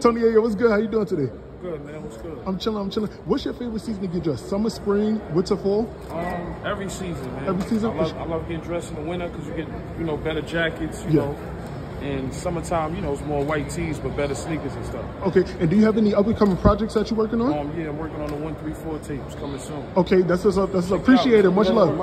Tony Yayo, what's good? How you doing today? Good, man. What's good? I'm chilling, I'm chilling. What's your favorite season to get dressed? Summer, spring, winter, fall? Um, every season, man. Every season? I love, I love getting dressed in the winter because you get, you know, better jackets, you Yeah. know. And summertime, you know, it's more white tees, but better sneakers and stuff. Okay, and do you have any up and coming projects that you're working on? Um, yeah, I'm working on the 134 tapes coming soon. Okay, that's what's. That's what's Much love.